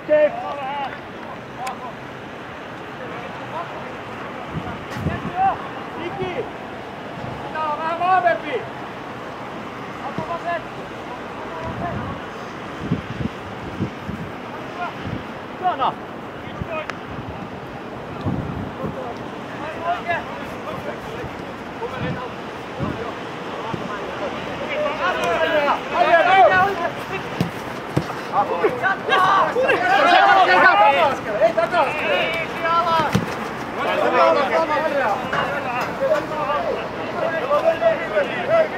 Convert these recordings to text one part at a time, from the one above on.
Okay. Hienoa! Ei takaa! Ei, alas! Ei, alas! Ei,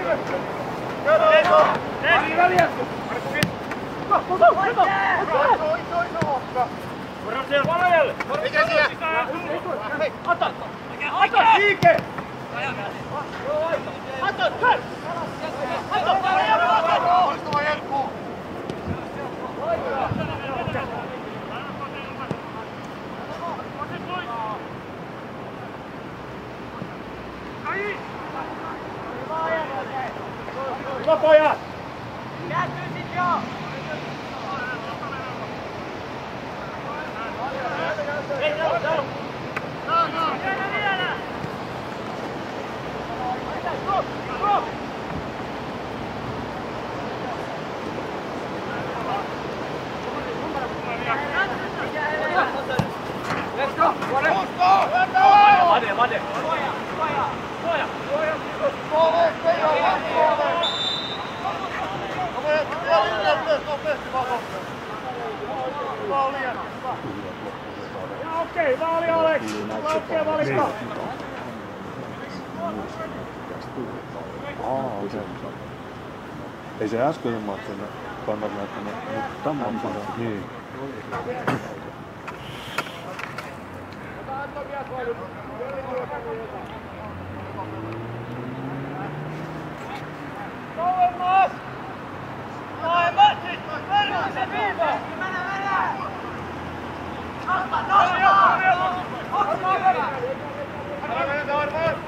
alas! Ato! Ato! Ato! apoiar. olisiko? Ei se äsken matsi kannata näyttänyt, mutta tämä on se. Niin. Come on, Mars! Come on, Mars! Come on, Kauemmas! Kauemmas! Verkossa viivaa! Hadi bakalım, hadi bakalım.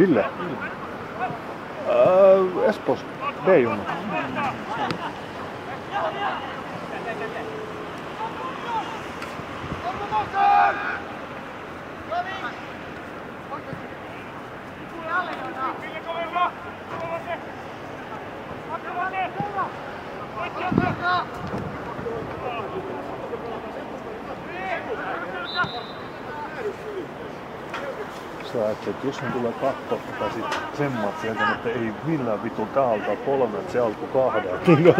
Ville? Äh, öö, Espoosta. D-junnu. maksaa, että, jos ne tulee katto tai sitten sen matsen, että ei millään vitu täältä kolme, että se alkoi kahdelta. Niin, no,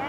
Ei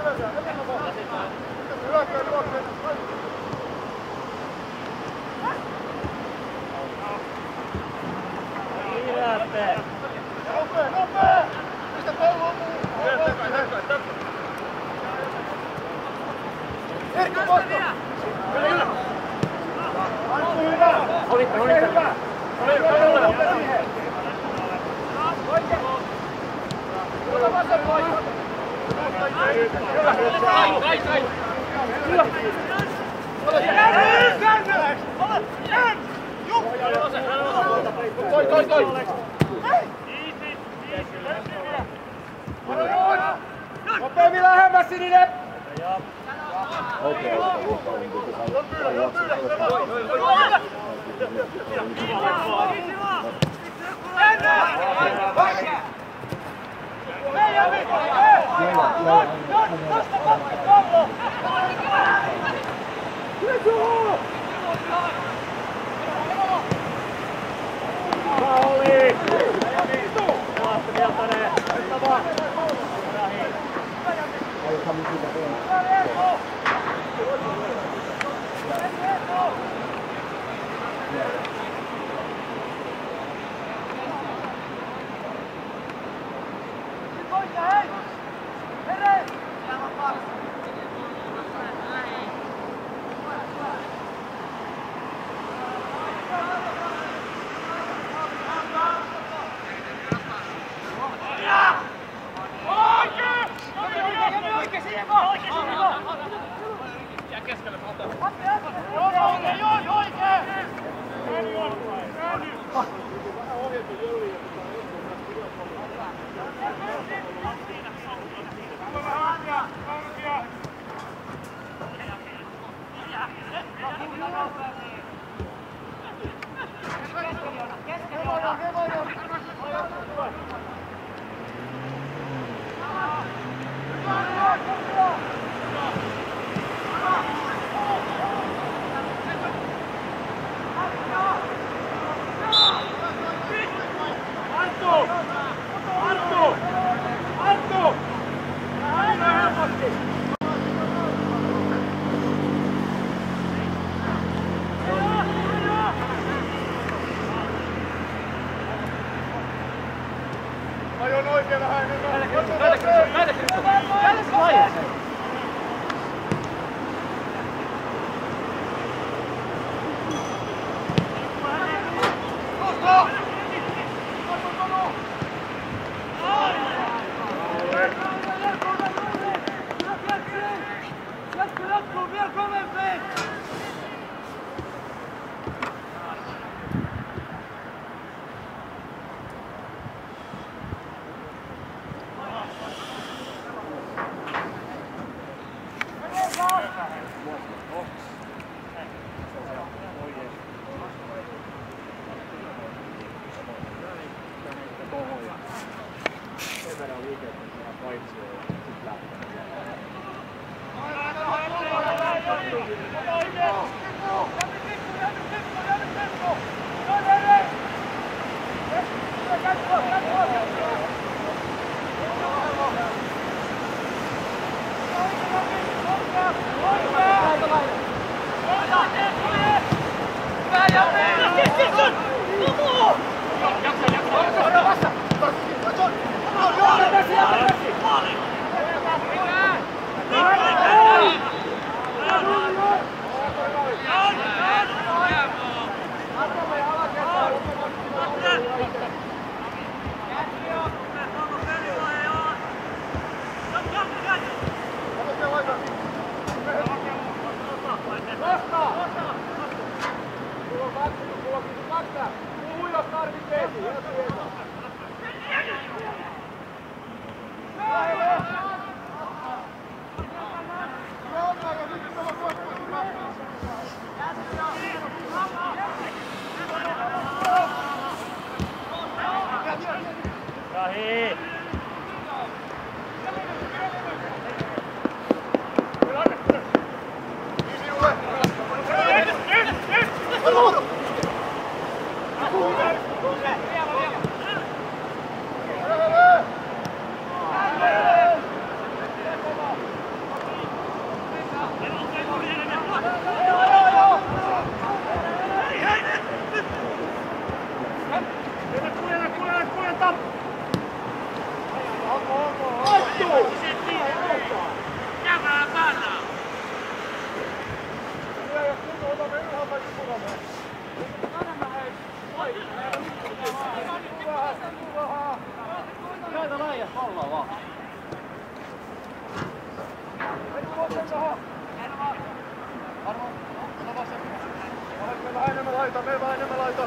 Me vähän enemmän laita, me vähän enemmän laita.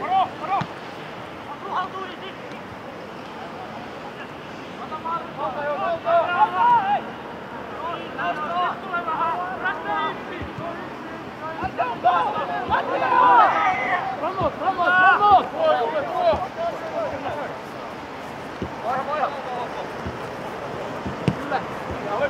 Varo, varo! Aku haltuun nyt! Ota Marko! Ota jo, ota! Nosto! Tule vähän! Rasta yksi! Anna on taas! Anna! Ramos, Ramos, Ramos! Tuo, Julle, tuo! Come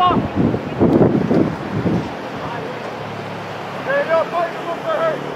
on! apoio do Ferreira.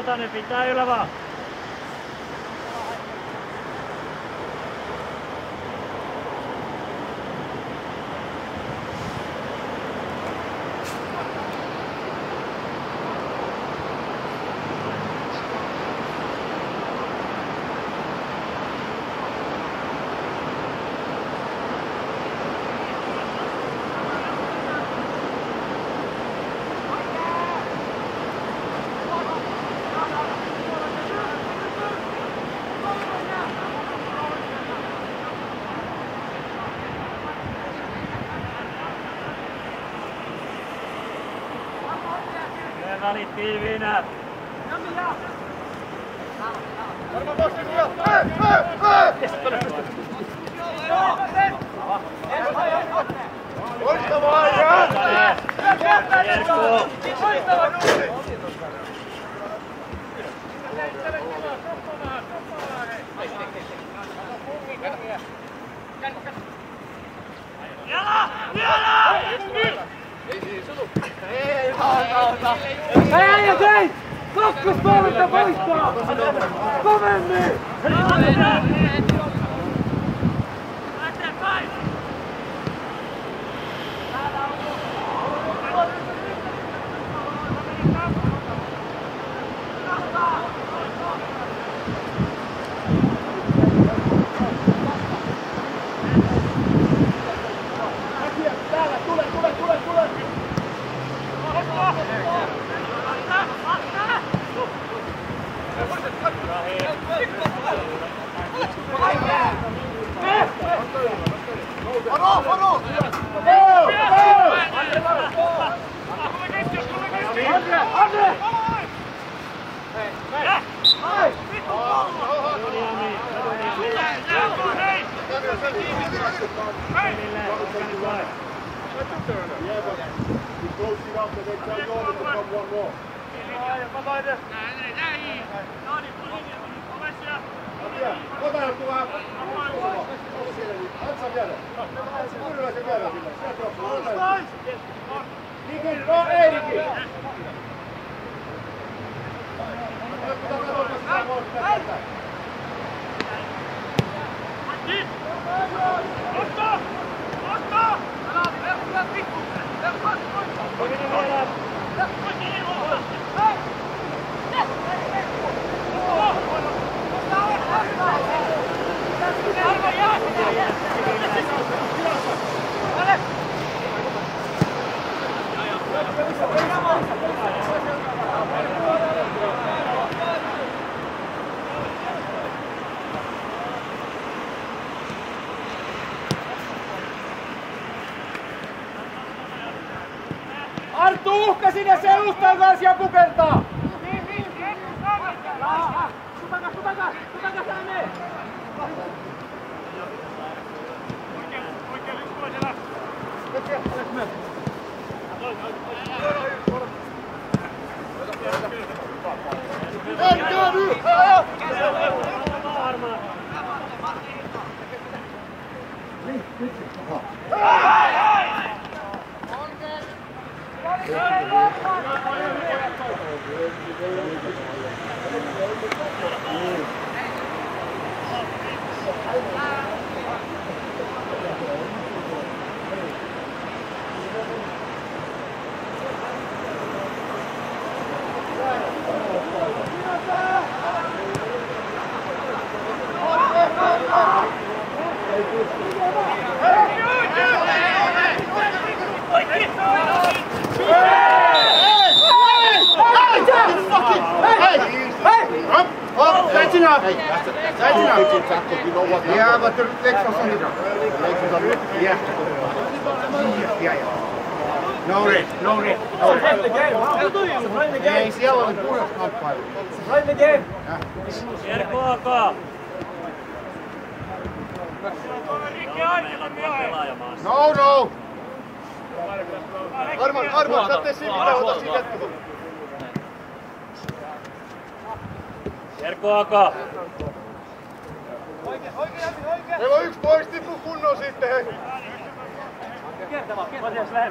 Jaltanen pitää yllä vaan. giving up. That's enough. That's enough. Yeah, but the legs are solid. Legs are Yeah. Yeah, yeah. No red, no red. No red. Ei, siellä oli puhdas kamppailu. Play the game! No, no. Arman, Arman, sä tee siinä, ota siinä jatkumaan. Meillä on yksi pois, kunnon sitten, hei.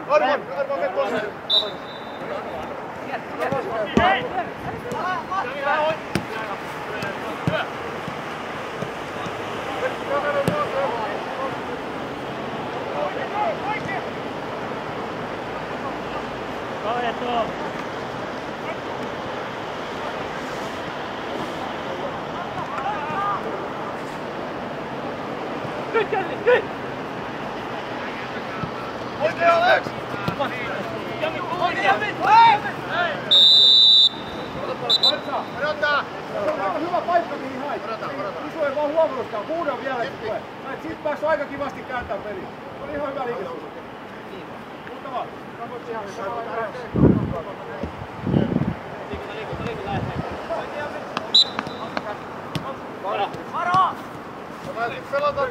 Arman, Arman, me pois. Oikein, Alex! Odottaa! Se on aika hyvä. Kuuden vielä tulee. Siitä pääsi aika kivasti kääntää peli. Oli ihan hyvä liike. Mutta vaan. Kammoit ihan Mä en sit pelata!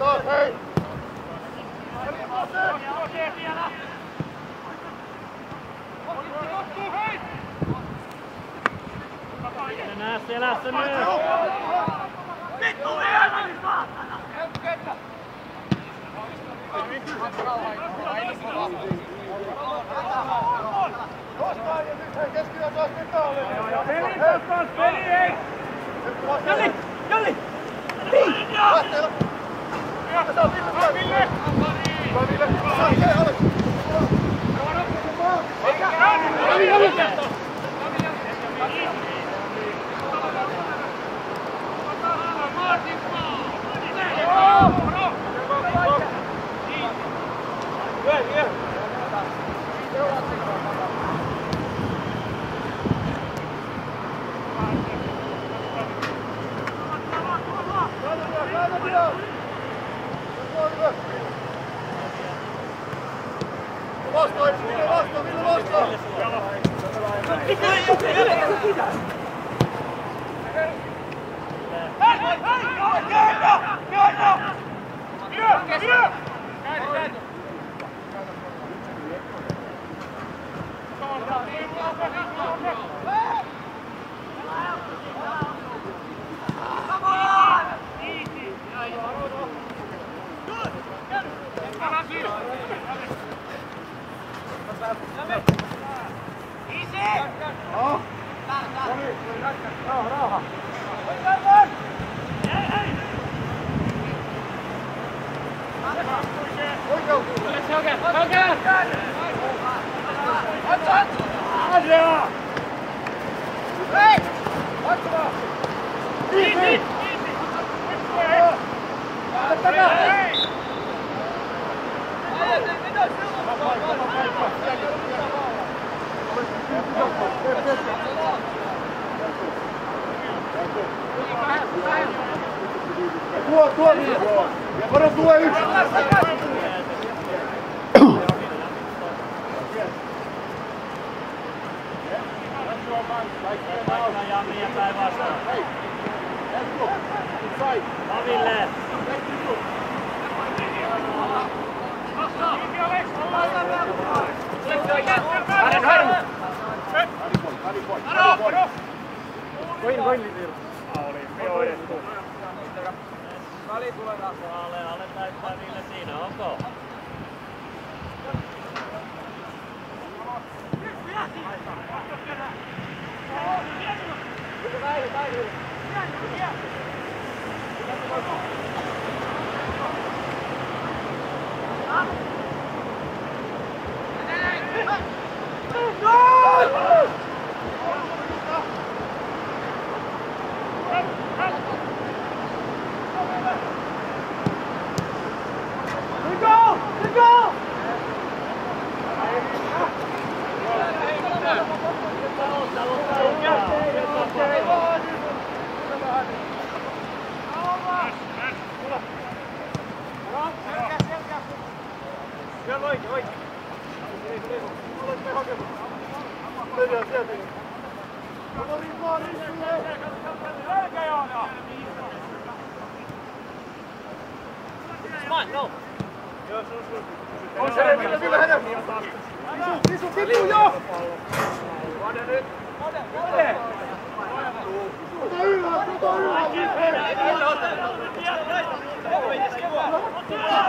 Jalli! Jalli! Yeah, yeah. Vastaan, Ville vastaan, Ville vastaan! Yeah!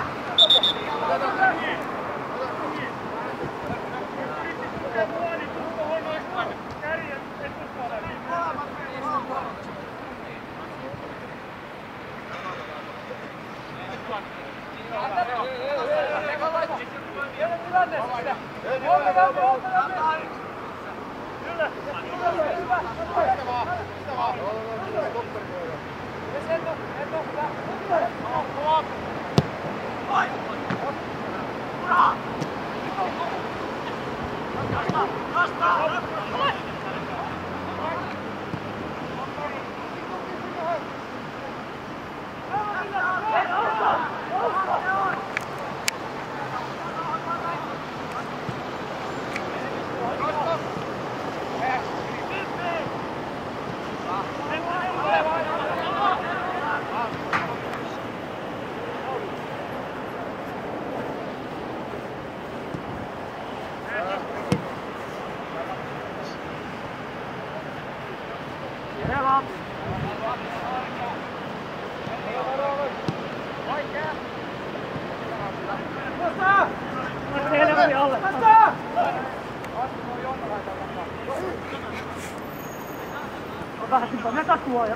Stop! Mua.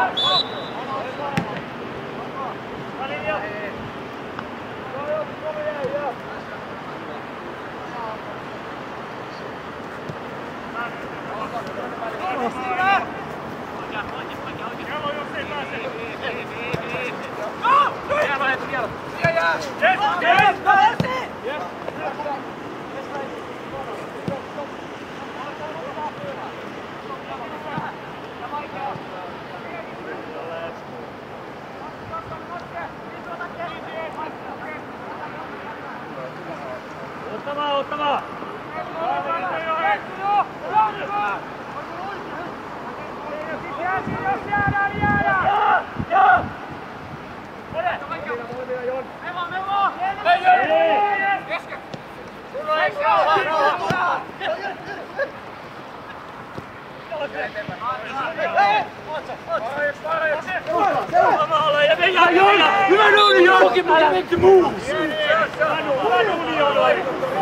No, Yes, yes, yes! Hyvä duuni, Jouki, mutta make the moves! Hyvä duuni, Jouki!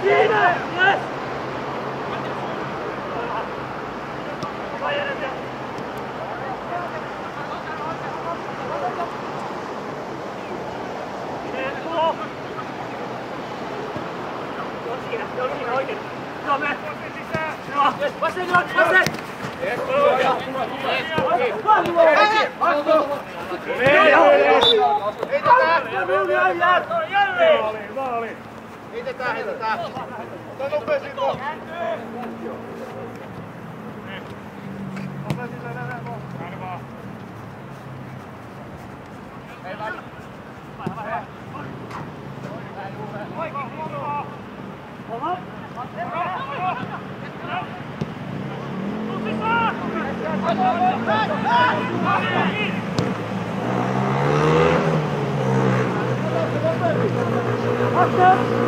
Viene! No.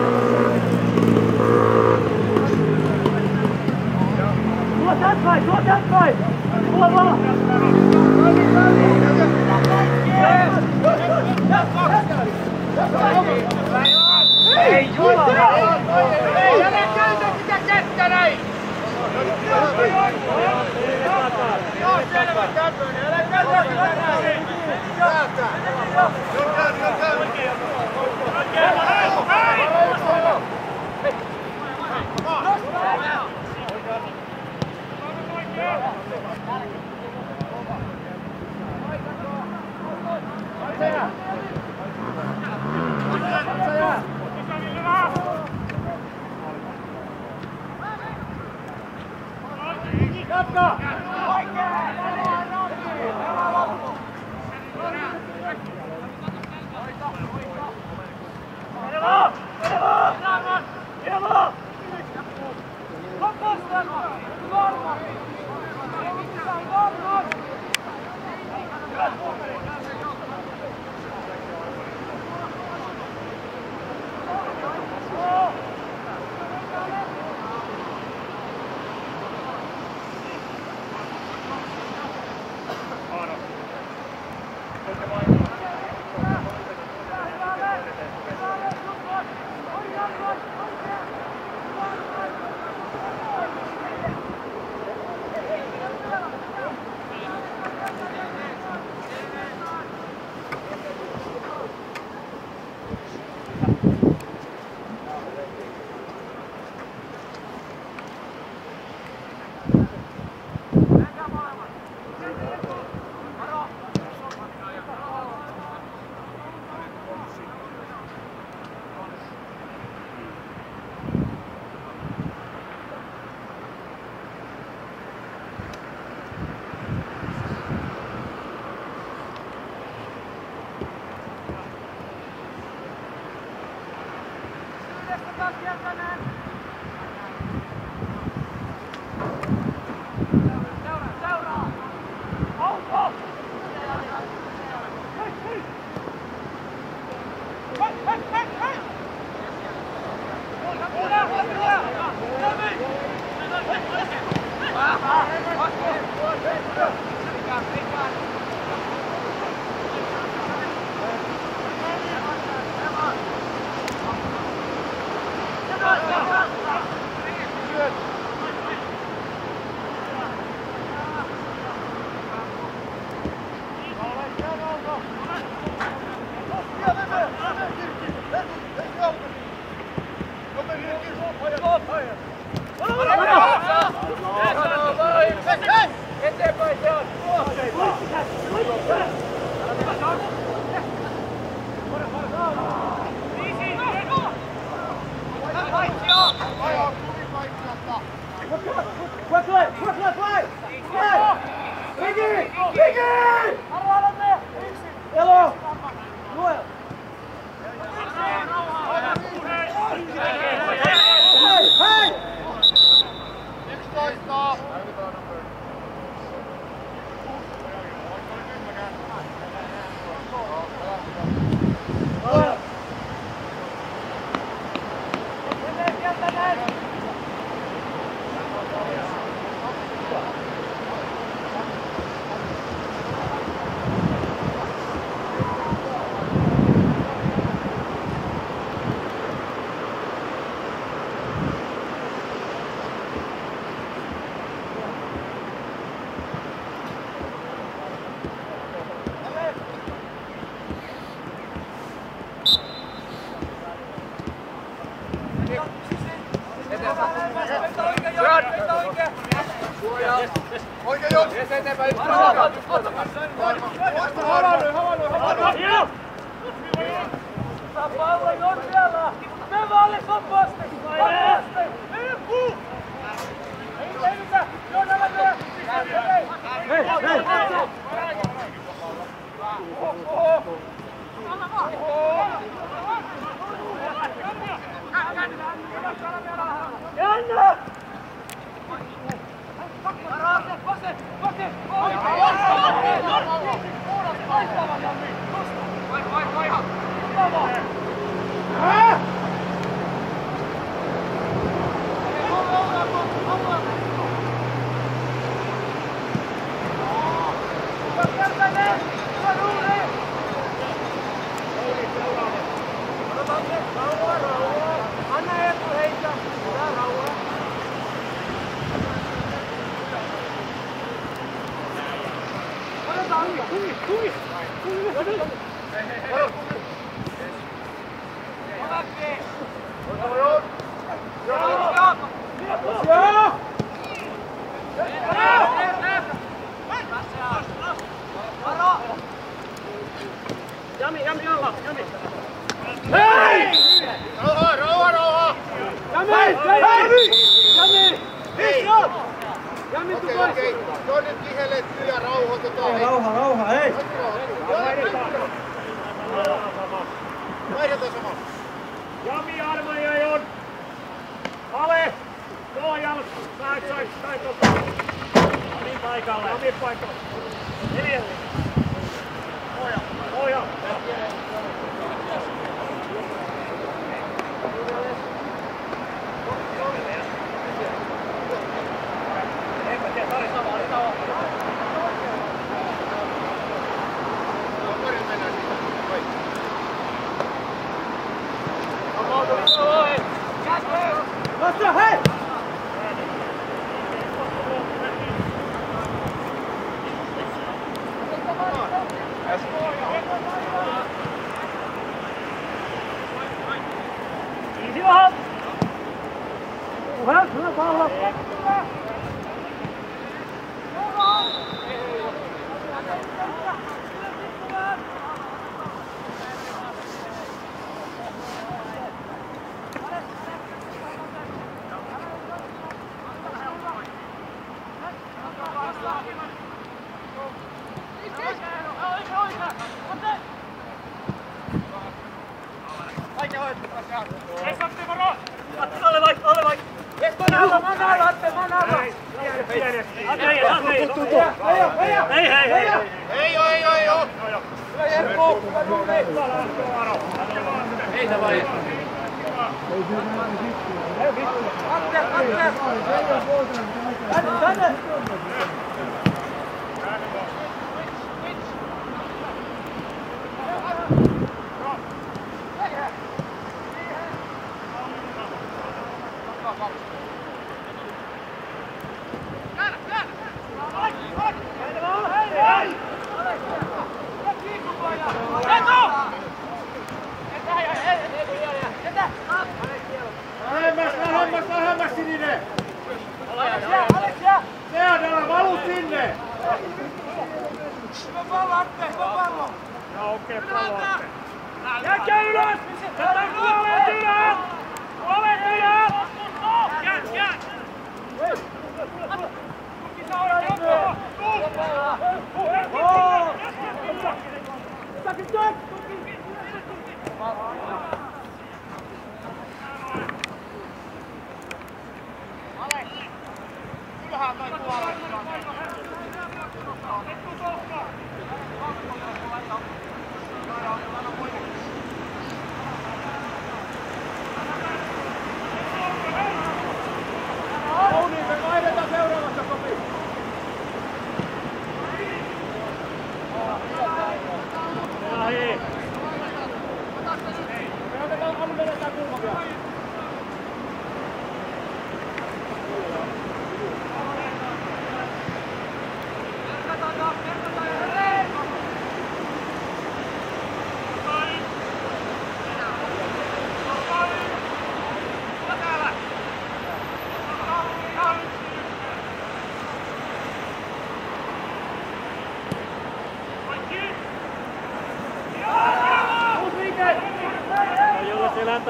Come on, come on.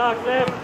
Stark, Sam. Ne?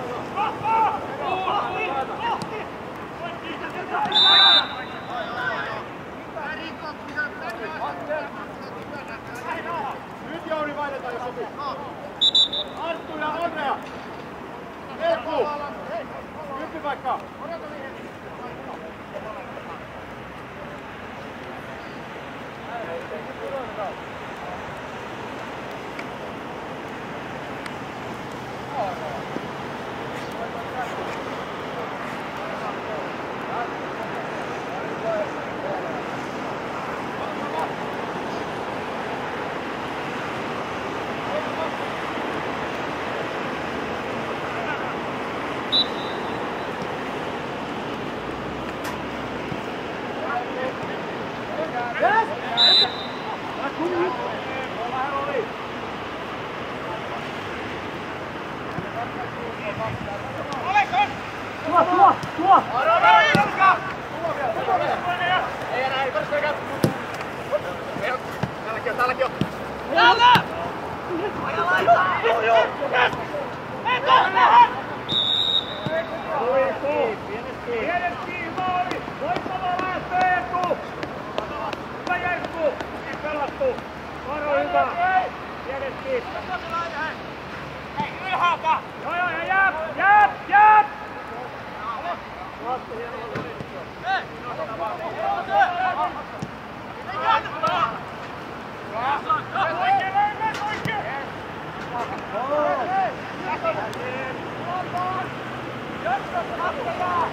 Come on, come on.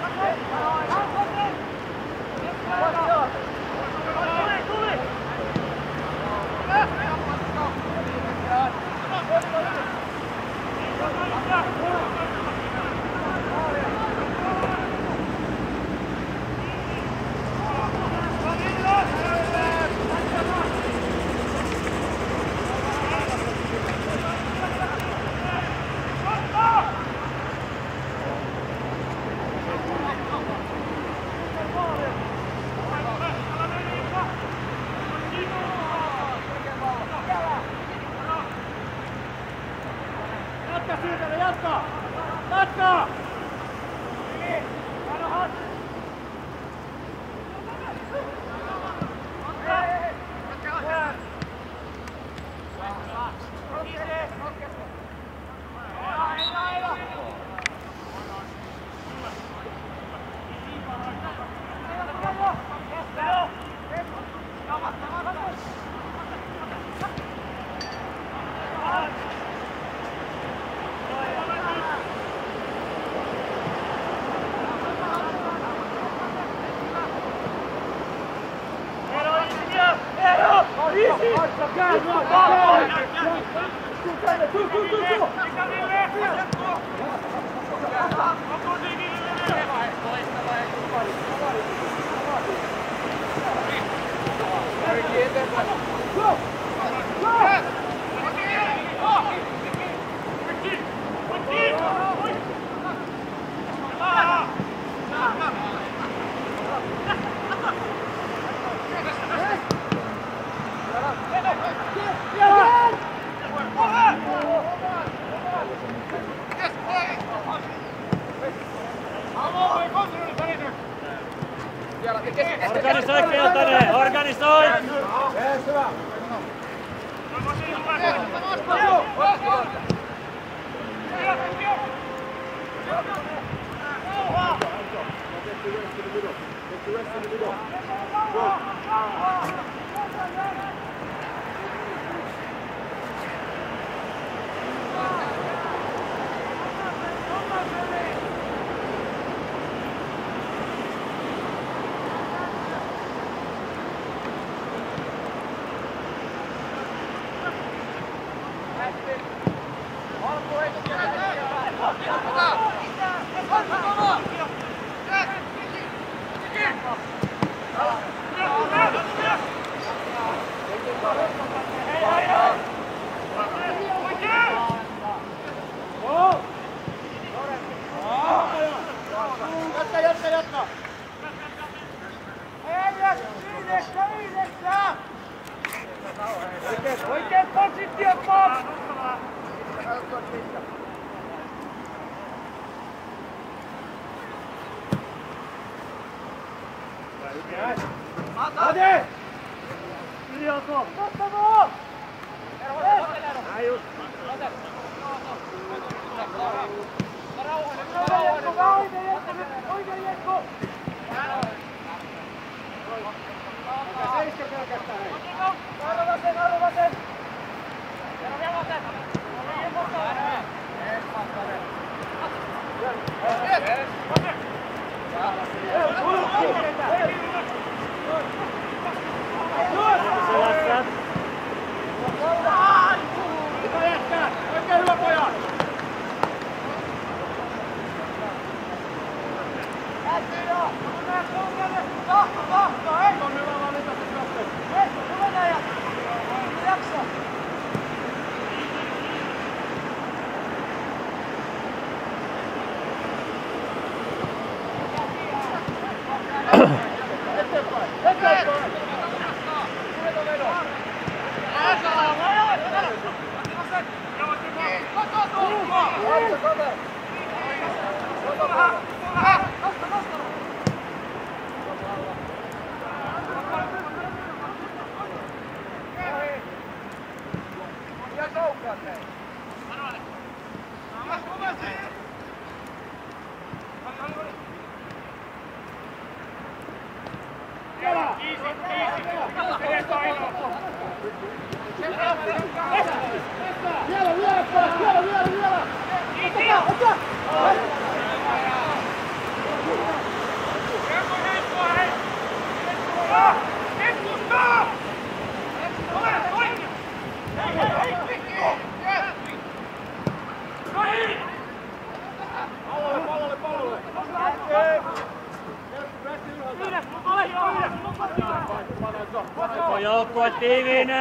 deben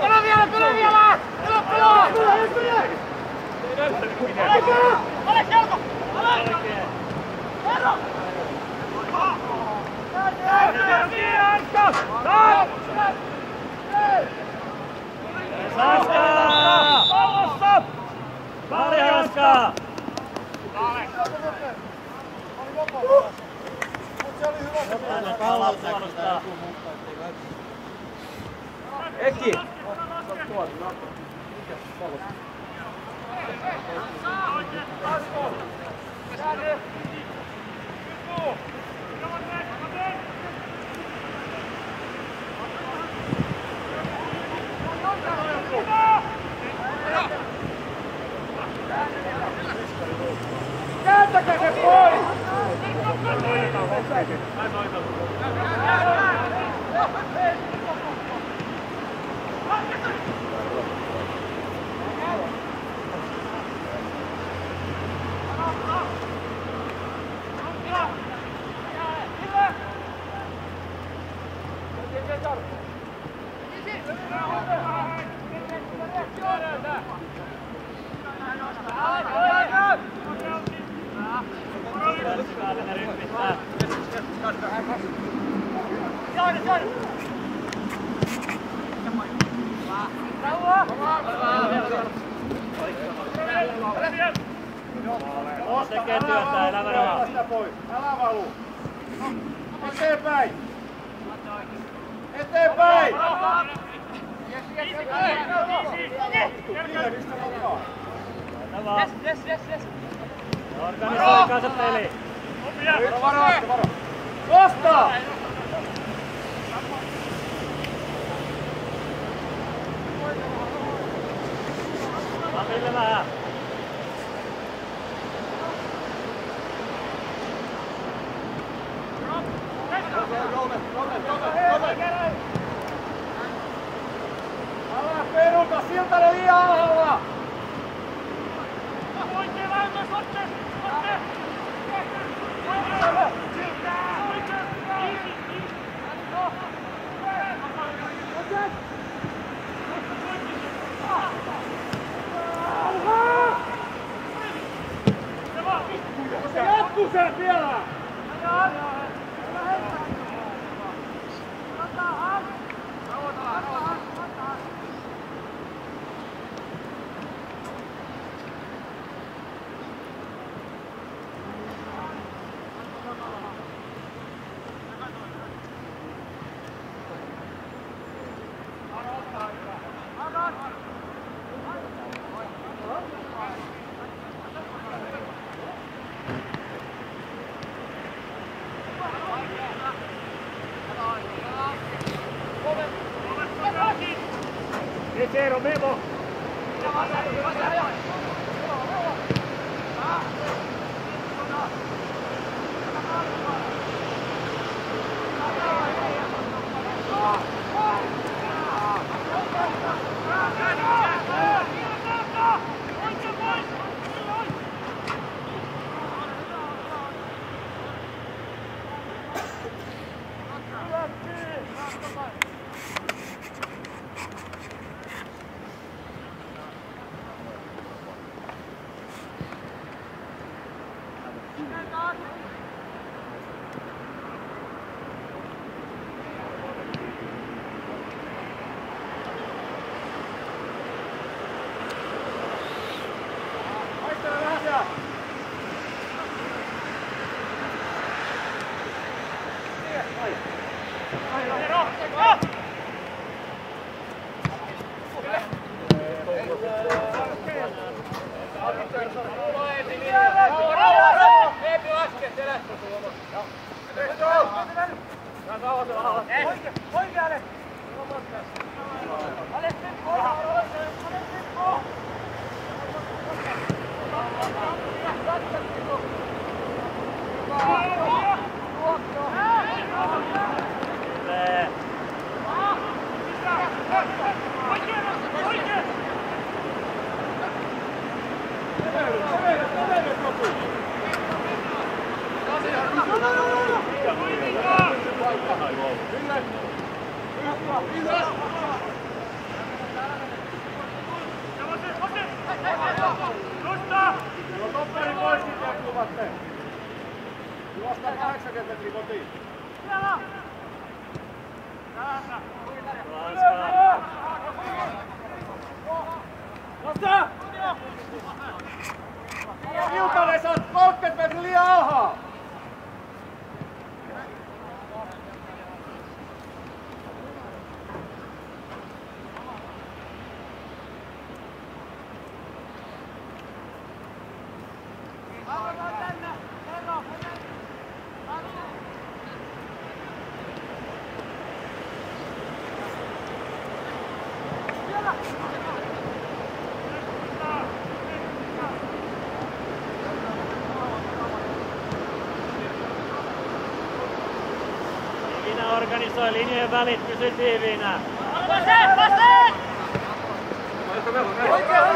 Pelaa vielä, pelaa vielä! Pelaa, pelaa! Ole kelko! Ole! Herra! Hanskaa! Maali hanskaa! Jokainen palaa puolustaa. Eki! Kääntäkää se pois! Tekee jatkuu sen Tuossa linjojen välit, pysy tiiviinä. Oikea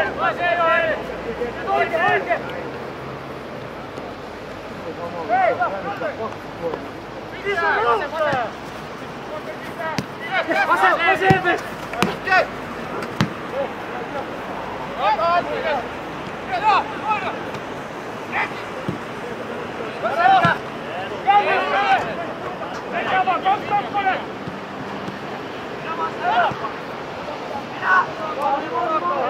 Come on, come on.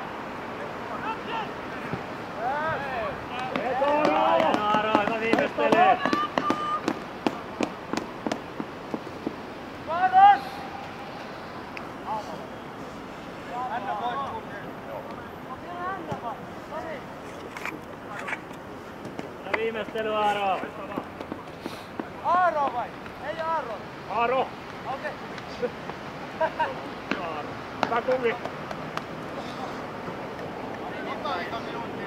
Hienoa Aro, hyvä viimeistely. Hyvä viimeistely Aro. Aaro vai? Ei Aaro. Aro. Okei. Hyvä kungi. Hieno